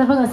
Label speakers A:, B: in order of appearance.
A: 再放